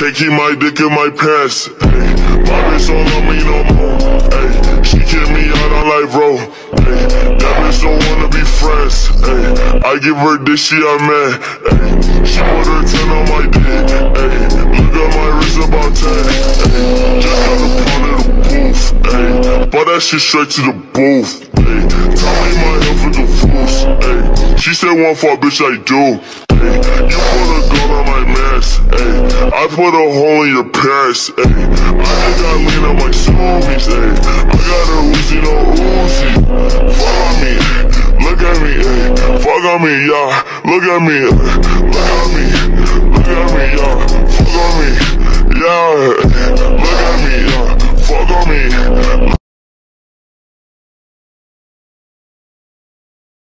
Can't keep my dick in my pants, ayy My bitch don't love me no more, ayy She kicked me out, of life, bro, ayy That bitch don't wanna be friends, ayy I give her this, she a man, ayy But that shit straight to the booth. Ayy, my health is the fools. Ayy, she said one for a bitch, I do. Ayy, you put a gun on my mask. Ayy, I put a hole in your parents. Ayy, I just got lean on my zoomies. Ayy, I got a Uzi, no Uzi. Fuck on me, look at me. Ayy, fuck on me, yeah. Look at me, look at me, look at me, yeah. Fuck on me, yeah.